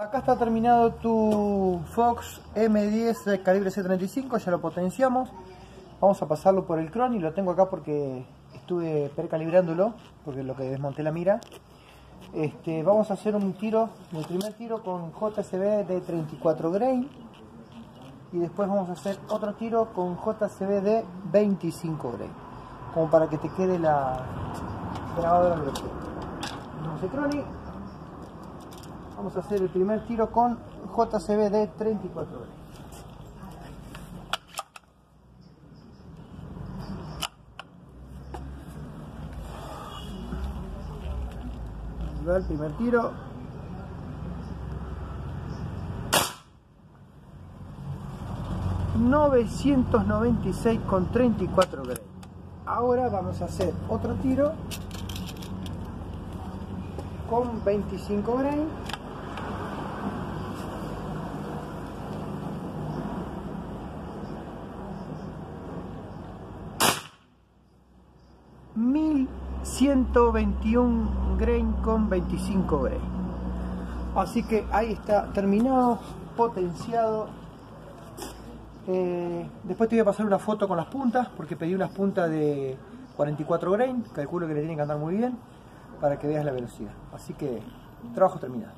Acá está terminado tu Fox M10 de calibre C35, ya lo potenciamos. Vamos a pasarlo por el cron y lo tengo acá porque estuve precalibrándolo, porque lo que desmonté la mira. Este, vamos a hacer un tiro, el primer tiro con JCB de 34 grain y después vamos a hacer otro tiro con JCB de 25 grain, como para que te quede la grabadora al Crony. Vamos a hacer el primer tiro con JCB de 34 grain. el primer tiro. ...996 con 34 grain. Ahora vamos a hacer otro tiro... ...con 25 grain... ...1000 121 grain con 25 grain. Así que ahí está terminado, potenciado. Eh, después te voy a pasar una foto con las puntas, porque pedí unas puntas de 44 grain, calculo que le tienen que andar muy bien, para que veas la velocidad. Así que, trabajo terminado.